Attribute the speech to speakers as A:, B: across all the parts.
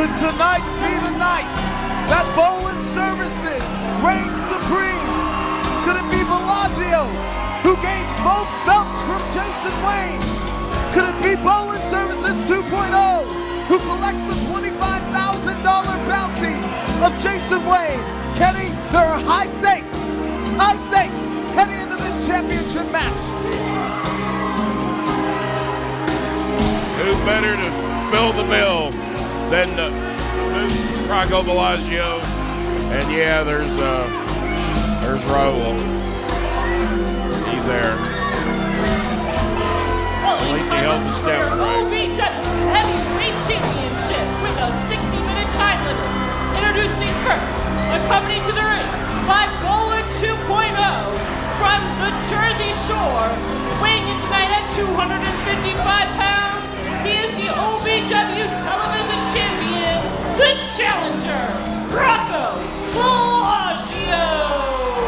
A: Could tonight be the night that Bolin Services reigns supreme? Could it be Bellagio, who gains both belts from Jason Wayne? Could it be Bolin Services 2.0, who collects the $25,000 bounty of Jason Wayne? Kenny, there are high stakes, high stakes heading into this championship match.
B: Who better to fill the bill than uh, Rocco Bellagio? And yeah, there's uh, there's Raul. He's there.
C: At
B: least he held the steps right.
C: Heavyweight Championship with a 60-minute time limit. Introducing first, accompanied to the ring by Bolin 2.0 from the Jersey Shore, weighing in tonight at 255 pounds. He is the OVW Television Champion, the Challenger, Rocco Bellagio.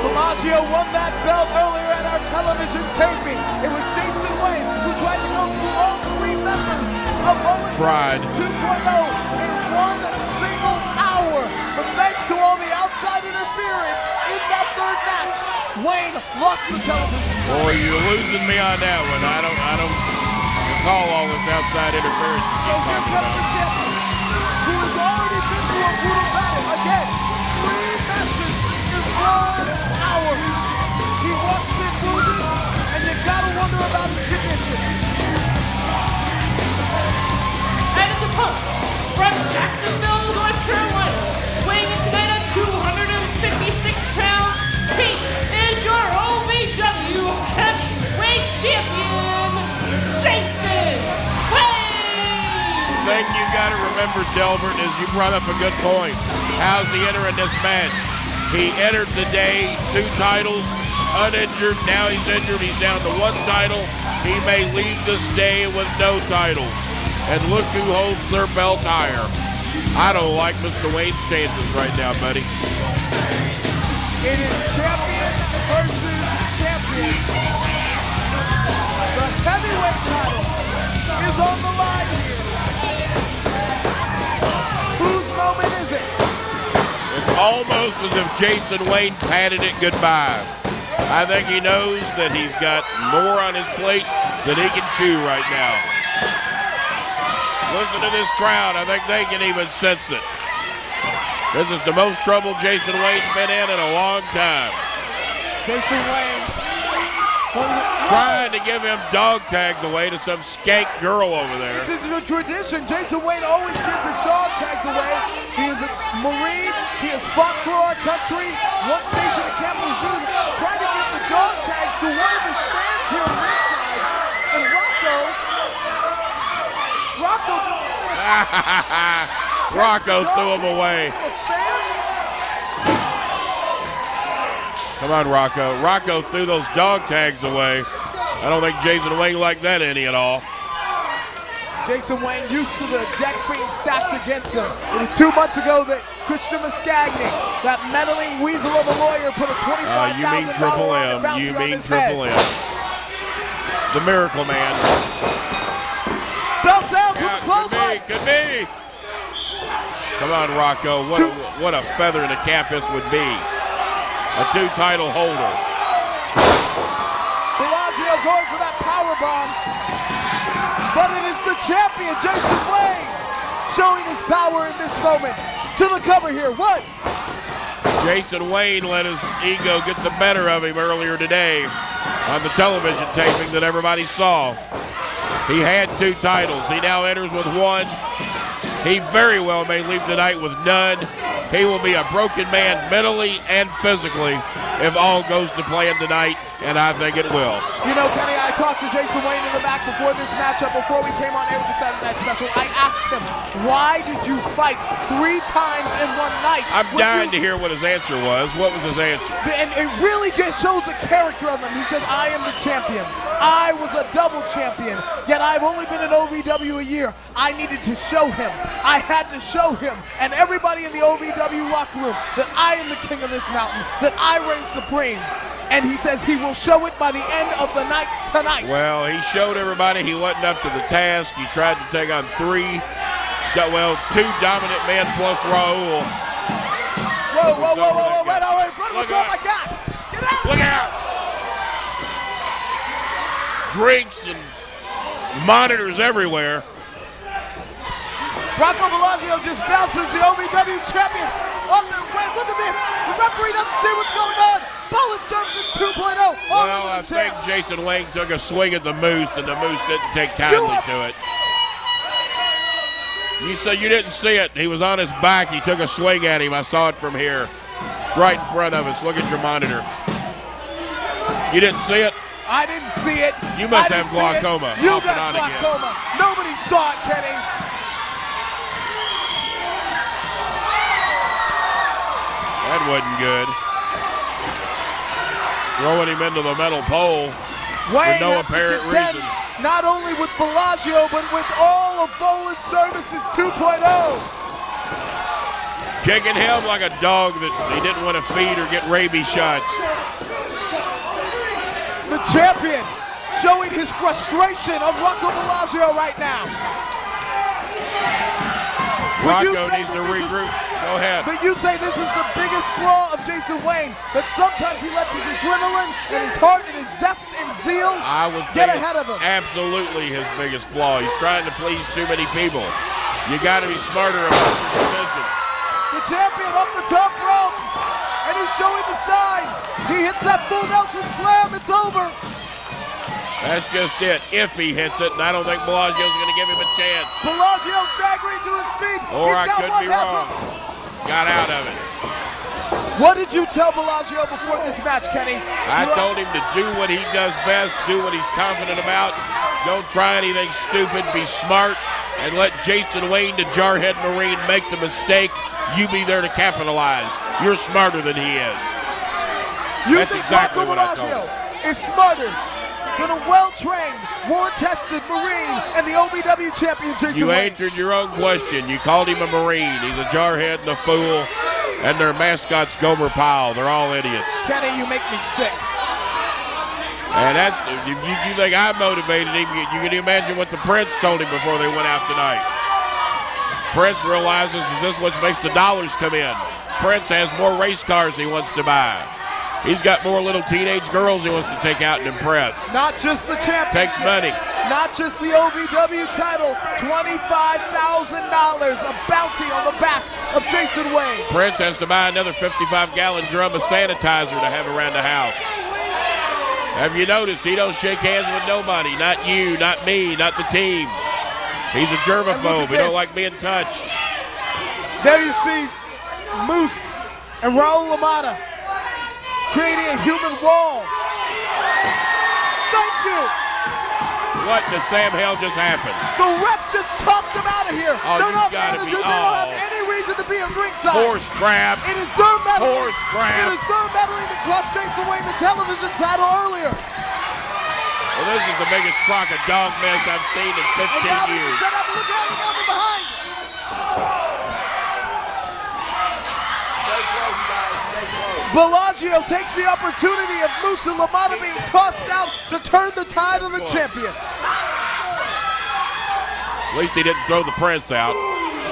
A: Bellagio won that belt earlier at our television taping. It was Jason Wayne who tried to go through all three members of Bolin
B: Pride.
A: 2.0 in one single hour. But thanks to all the outside interference in that third match, Wayne lost the television.
B: Boy, you're losing me on that one. I don't I don't recall all this outside interference.
A: So here comes the champion,
B: remember, Delbert, is you brought up a good point. How's he entering this match? He entered the day two titles, uninjured. Now he's injured. He's down to one title. He may leave this day with no titles. And look who holds their belt higher. I don't like Mr. Wayne's chances right now, buddy.
A: It is champion versus champion. The heavyweight title is on the line here.
B: Almost as if Jason Wayne patted it goodbye. I think he knows that he's got more on his plate than he can chew right now. Listen to this crowd. I think they can even sense it. This is the most trouble Jason Wayne's been in in a long time.
A: Jason Wayne.
B: Trying to give him dog tags away to some skank girl over there.
A: It's a tradition. Jason Wayne always gives his dog tags away. He is a Marine. He has fought for our country. One station at Camp Lejeune, trying to give the dog tags to one of his fans here ringside. And Rocco, Rocco just
B: Rocco threw him away.
A: A fan?
B: Come on, Rocco. Rocco threw those dog tags away. I don't think Jason Wayne liked that any at all.
A: Jason Wayne used to the deck being stacked against him. It was two months ago that Christian Muscagni, that meddling weasel of a lawyer, put a $25,000
B: Uh, you mean Triple M. You mean
A: his head.
B: Triple M. The Miracle Man.
A: Bell sounds with the
B: could be, could be. Come on, Rocco. What a, what a feather in the cap this would be. A two title holder.
A: Bellagio going for that power bomb. But it is the champion, Jason Wayne, showing his power in this moment. To the cover here. What?
B: Jason Wayne let his ego get the better of him earlier today on the television taping that everybody saw. He had two titles. He now enters with one. He very well may leave tonight with none. He will be a broken man mentally and physically if all goes to plan tonight, and I think it will.
A: You know, Kenny, I talked to Jason Wayne in the back before this matchup, before we came on air with the Saturday Night Special. I asked him, why did you fight three times in one night?
B: I'm
A: When
B: dying
A: you-
B: to hear what his answer was. What was his answer?
A: And it really just shows the character of him. He said, I am the champion. I was a double champion, yet I've only been in OVW a year. I needed to show him. I had to show him and everybody in the OVW locker room that I am the king of this mountain, that I reign supreme. And he says he will show it by the end of the night tonight.
B: Well, he showed everybody he wasn't up to the task. He tried to take on three well two dominant men plus Raul.
A: Whoa, whoa, whoa, whoa, whoa, wait, oh, in front of us, oh my God! Get out!
B: Look out! Drinks and monitors everywhere.
A: Rocco Bellagio just bounces the OVW champion on the way. Look at this. The referee doesn't see what's going on. Bolin Services 2.0. all
B: Well, I think
A: champ.
B: Jason Wayne took a swing at the moose, and the moose didn't take kindly
A: are-
B: to it. You said you didn't see it. He was on his back. He took a swing at him. I saw it from here, right in front of us. Look at your monitor. You didn't see it?
A: I didn't see it.
B: You must have
A: didn't see it.
B: glaucoma.
A: You got
B: on again.
A: glaucoma. Nobody saw it, Kenny.
B: That wasn't good. Throwing him into the metal pole.
A: Wayne
B: no apparent reason.
A: Not only with Bellagio, but with all of Bolin Services oh. 2.0.
B: Kicking him like a dog that he didn't want to feed or get rabies shots.
A: The champion showing his frustration of Rocco Bellagio right now.
B: Rocco needs to
A: this is-
B: regroup. Go ahead.
A: But you say this is the biggest flaw of Jason Wayne, that sometimes he lets his adrenaline and his heart and his zest and zeal
B: I would
A: get ahead of him.
B: absolutely his biggest flaw. He's trying to please too many people. You got to be smarter about your decisions.
A: The champion off the top rope, and he's showing the sign. He hits that full Nelson slam, it's over.
B: That's just it. If he hits it, and I don't think Bellagio's going to give him a chance.
A: Bellagio staggering to his feet.
B: Or
A: He's
B: I
A: got
B: could be wrong. Got out of it.
A: What did you tell Bellagio before this match, Kenny?
B: I
A: You
B: told him to do what he does best, do what he's confident about. Don't try anything stupid, be smart, and let Jason Wayne, the Jarhead Marine, make the mistake. You be there to capitalize. You're smarter than he is.
A: You
B: That's
A: think
B: exactly I
A: Bellagio is smarter than a well-trained, war-tested Marine and the OVW champion, Jason
B: You
A: Wayne?
B: answered your own question. You called him a Marine. He's a jarhead and a fool. And their mascot's Gomer Pyle. They're all idiots.
A: Kenny, you make me sick.
B: And that's if you, you think I motivated him. You, you can imagine what the Prince told him before they went out tonight. Prince realizes is this what makes the dollars come in. Prince has more race cars he wants to buy. He's got more little teenage girls he wants to take out and impress.
A: Not just the championship.
B: Takes money.
A: Not just the OVW title. $25,000, a bounty on the back of Jason Wayne.
B: Prince has to buy another 55 gallon drum of sanitizer to have around the house. Have you noticed he don't shake hands with nobody? Not you, not me, not the team. He's a germaphobe. He don't like being touched.
A: There you see Moose and Raul Lamada creating a human wall. Thank you.
B: What in the Sam Hell just happened?
A: The ref just tossed them out of here.
B: Oh,
A: They're not
B: gotta be-
A: managers. They don't have
B: oh.
A: any reason to be in ringside.
B: Horse crap.
A: It is their meddling.
B: Horse crap.
A: It is their meddling that cost Jason Wayne the television title earlier.
B: Well, this is the biggest crock of dog mess I've seen in
A: And now
B: 15 years.
A: set up. Look out, look out from behind. Bellagio takes the opportunity of Musa Lamada being tossed out to turn the tide of the champion.
B: At least he didn't throw the Prince out.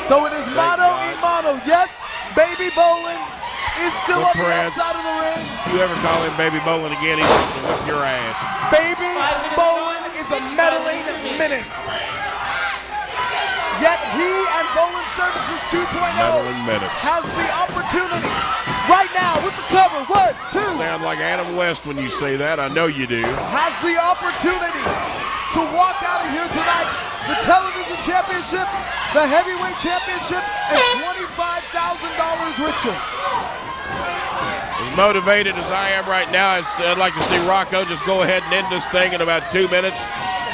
A: So it is mano
B: God.
A: y mano. Yes, Baby Bolin is still
B: The
A: on the
B: Prince.
A: outside of the ring.
B: If you ever call him Baby Bolin again, he's going to whip your ass.
A: Baby Bolin is a meddling menace. Yet he and Bolin Services 2.0 has the opportunity right now with the cover. One, two.
B: Sound like Adam West when you say that. I know you do.
A: Has the opportunity to walk out of here tonight. The television championship, the heavyweight championship, and $25,000 richer.
B: As motivated as I am right now, I'd, I'd like to see Rocco just go ahead and end this thing in about two minutes,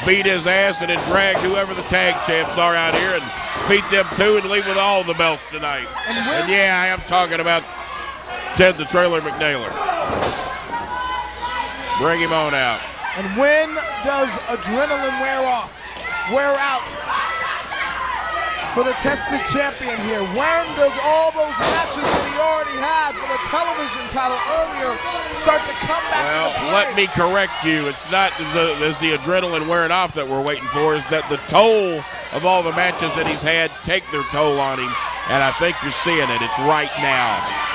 B: beat his ass, and then drag whoever the tag champs are out here and beat them too and leave with all the belts tonight.
A: And
B: And yeah, I am talking about Ted the Trailer McNailer. Bring him on out.
A: And when does adrenaline wear off? Wear out? For the tested champion here. When does all those matches that he already had for the television title earlier start to come back
B: Well, let me correct you. It's not the, there's the adrenaline wearing off that we're waiting for. Is that the toll of all the matches that he's had take their toll on him, and I think you're seeing it. It's right now.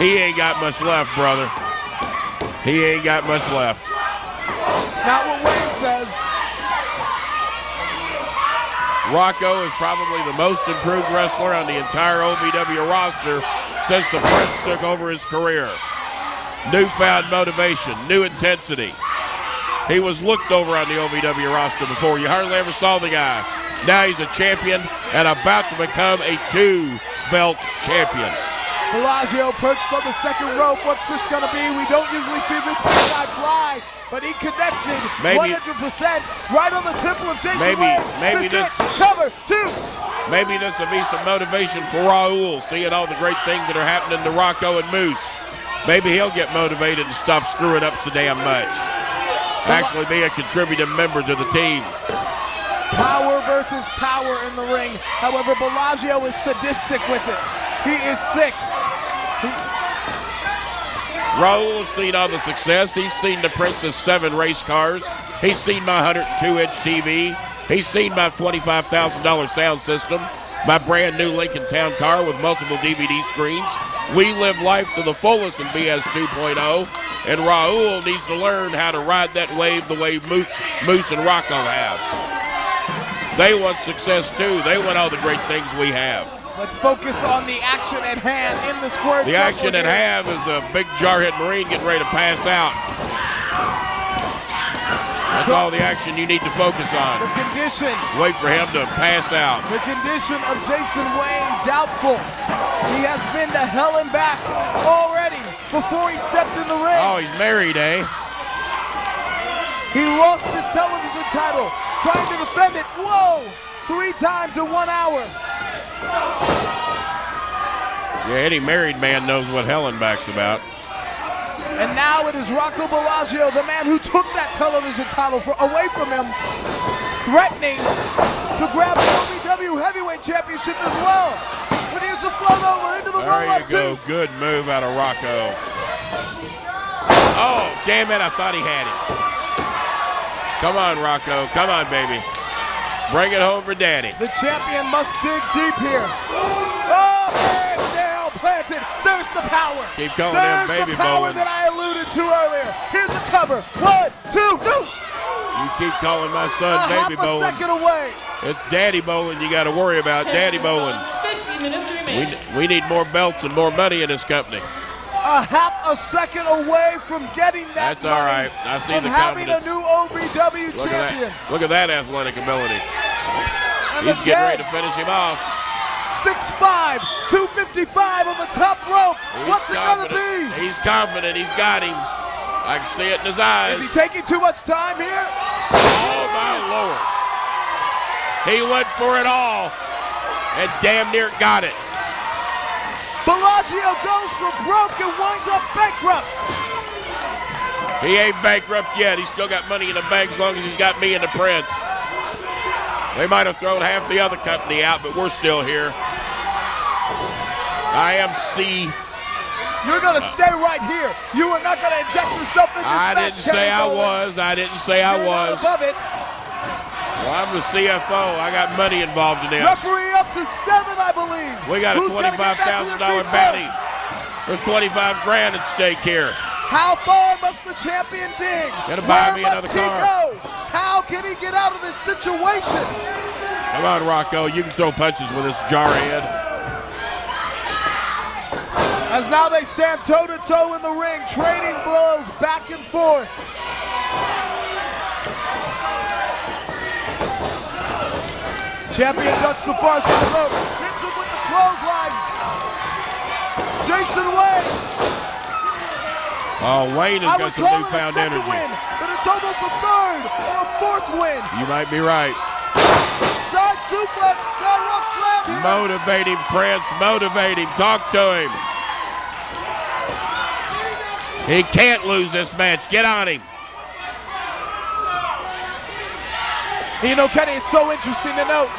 B: He ain't got much left, brother. He ain't got much left.
A: Not what Wayne says.
B: Rocco is probably the most improved wrestler on the entire OVW roster since the Prince took over his career. Newfound motivation, new intensity. He was looked over on the OVW roster before. You hardly ever saw the guy. Now he's a champion and about to become a two belt champion.
A: Bellagio perched on the second rope. What's this going to be? We don't usually see this guy fly, but he connected
B: Maybe-
A: 100% right on the temple of Jason
B: Maybe- maybe
A: This
B: this-
A: cover two.
B: Maybe this will be some motivation for Raul, seeing all the great things that are happening to Rocco and Moose. Maybe he'll get motivated and stop screwing up so damn much. Actually be a contributing member to the team.
A: Power versus power in the ring. However, Bellagio is sadistic with it. He is sick.
B: Raul has seen all the success. He's seen the Princess 7 race cars. He's seen my 102 inch TV. He's seen my $25,000 sound system. My brand new Lincoln Town car with multiple DVD screens. We live life to the fullest in BS 2.0. And Raul needs to learn how to ride that wave the way Moose and Rocco have. They want success too. They want all the great things we have.
A: Let's focus on the action at hand in the square
B: The action at hand is a big jarhead Marine getting ready to pass out. That's all the action you need to focus on.
A: The condition,
B: Wait for him to pass out.
A: the condition of Jason Wayne, doubtful. He has been to hell and back already before he stepped in the ring.
B: Oh, he's married, eh?
A: He lost his television title, trying to defend it. Whoa! Three times in one hour.
B: Yeah, any married man knows what Hellenbach's about.
A: And now it is Rocco Bellagio, the man who took that television title for, away from him, threatening to grab the OVW Heavyweight Championship as well. But here's the float over into the
B: There
A: roll-up
B: you go.
A: two.
B: Good move out of Rocco. Oh, damn it. I thought he had it. Come on, Rocco. Come on, baby. Bring it home for Danny.
A: The champion must dig deep here. Oh, man, down, planted. There's the power.
B: Keep calling
A: There's
B: him baby
A: the power
B: Bolin.
A: that I alluded to earlier. Here's the cover. One, two, no.
B: You keep calling my son
A: A half
B: baby
A: a
B: Bolin.
A: second away.
B: It's Daddy Bolin you got to worry about. Daddy Bolin.
C: 50 minutes
B: We,
C: remaining.
B: we we need more belts and more money in this company.
A: a half a second away from getting that
B: That's all
A: money,
B: right. I see
A: from
B: the
A: having
B: confidence.
A: a new OVW
B: Look
A: champion.
B: at that. Look at that athletic ability. He's getting ready to finish him off.
A: 6'5", 255 on the top rope.
B: He's
A: What's it gonna be?
B: He's confident. He's got him. I can see it in his eyes.
A: Is he taking too much time here?
B: Oh my lord. He went for it all and damn near got it.
A: Bellagio goes from broke and winds up bankrupt.
B: He ain't bankrupt yet. He's still got money in the bank as long as he's got me and the Prince. They might have thrown half the other company out, but we're still here. IMC.
A: You're gonna stay right here. You are not gonna inject yourself in this
B: I
A: match,
B: didn't say
A: Kenny
B: I was. I didn't say I
A: You're not
B: was.
A: above it.
B: Well, I'm the CFO. I got money involved in this.
A: Referee up to seven, I believe.
B: We got a
A: Who's gonna to their
B: $25,000
A: feet
B: bounty. There's 25 grand at stake here.
A: How far must the champion dig?
B: Gotta buy
A: Where
B: me
A: must
B: another
A: he
B: car.
A: go? How can he get out of this situation?
B: Come on, Rocco. You can throw punches with this jarhead.
A: As now they stand toe to toe in the ring, trading blows back and forth. Champion ducks the side rope, hits him with the clothesline. Jason Wayne,
B: Oh, Wayne has
A: I
B: got some
A: call it a
B: newfound energy.
A: win, it's almost a third or a fourth win.
B: You might be right.
A: Side suplex, sidewalk slam here.
B: Motivate him, Prince. Motivate him. Talk to him. He can't lose this match. Get on him.
A: You know, Kenny, it's so interesting to note.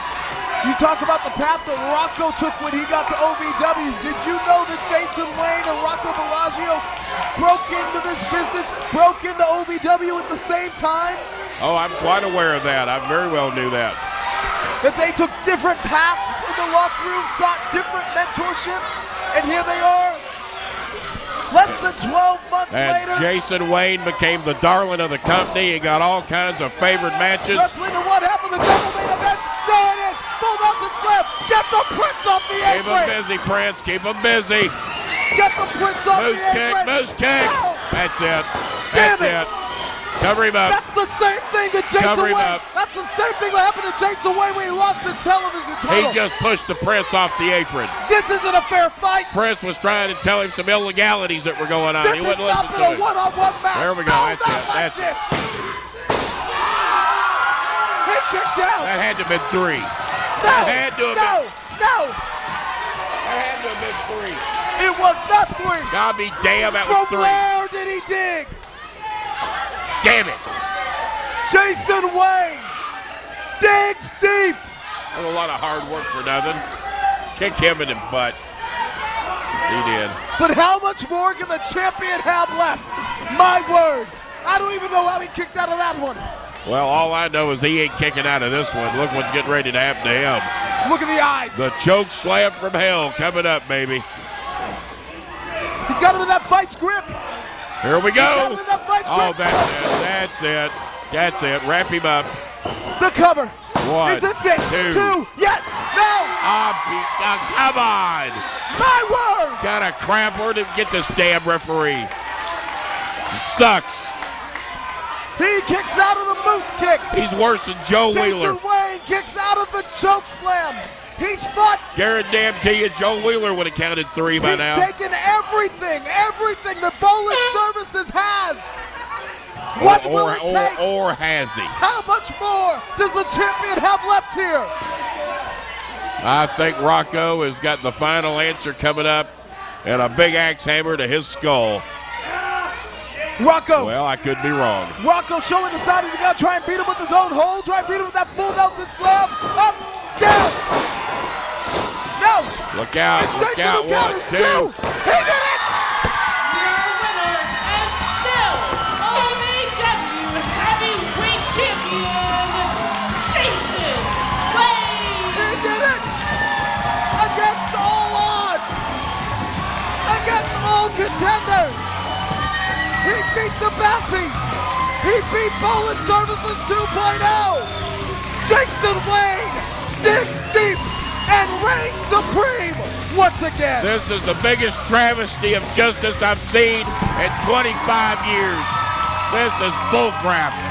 A: You talk about the path that Rocco took when he got to OVW. Did you know that Jason Wayne and Rocco Bellagio broke into this business, broke into OVW at the same time?
B: Oh, I'm quite aware of that. I very well knew that.
A: that they took different paths in the locker room, sought different mentorship, and here they are. Less than 12 months
B: And
A: later,
B: Jason Wayne became the darling of the company. He got all kinds of favored matches.
A: wrestling in one half of the double main event. There it is, full Nelson slam. Get the Prince off the
B: Keep him busy, Prince. Keep him busy.
A: Get the Prince off
B: Moose
A: the
B: kick,
A: apron.
B: moose kick.
A: No.
B: That's it. That's
A: it.
B: it. Cover him up.
A: That's the same thing that Jason
B: Cover him
A: Wayne.
B: up.
A: That's the same thing that happened to Jason Wayne when he lost his television title.
B: He just pushed the Prince off the apron.
A: this isn't a fair fight.
B: Prince was trying to tell him some illegalities that were going on.
A: This
B: he wouldn't listen
A: been
B: to
A: a
B: him.
A: one-on-one match.
B: There we go.
A: No,
B: That's it.
A: like
B: That's
A: this. He kicked out.
B: That had to have been three.
A: no,
B: that had to have
A: no, no.
B: That had to have been three.
A: It was not three.
B: God be damn, that
A: From
B: was three.
A: where did he dig?
B: Damn it.
A: Jason Wayne digs deep.
B: That was a lot of hard work for nothing. Kick him in the butt. He did.
A: But how much more can the champion have left? My word. I don't even know how he kicked out of that one.
B: Well, all I know is he ain't kicking out of this one. Look what's getting ready to happen to him.
A: Look at the eyes.
B: The choke slam from hell coming up, baby.
A: He's got him in that vice grip.
B: Here we go.
A: that
B: Oh,
A: grip.
B: that's it. That's it. That's it. Wrap him up.
A: The cover.
B: One,
A: Is this it?
B: two.
A: Two. Yet. No.
B: Be- ah, come on.
A: My word.
B: Got a crap. Where did get this damn referee? He sucks.
A: He kicks out of the moose kick.
B: He's worse than Joe Wheeler.
A: Jason Wayne kicks out of the choke slam. He's fought.
B: Guarantee you, Joe Wheeler would have counted three by
A: He's
B: now.
A: taken everything, everything that Bolin Services has. What
B: or,
A: will
B: or,
A: it
B: or,
A: take?
B: or has he?
A: How much more does the champion have left here?
B: I think Rocco has got the final answer coming up and a big axe hammer to his skull.
A: Rocco.
B: Well, I could be wrong.
A: Rocco showing the side. He's going to try and beat him with his own hold. Try and beat him with that full Nelson slam. Up, down. No.
B: Look out,
A: It's
B: look
A: Jason
B: out. One, two.
A: two. He did it.
C: Your winner and still OVW Heavyweight Champion, Jason Wayne.
A: He did it. Against all odds. Against all contenders. He beat the bounty. He beat Bolin Services 2.0. Jason Wayne digs deep and reigns supreme once again.
B: This is the biggest travesty of justice I've seen in 25 years. This is bullcrap.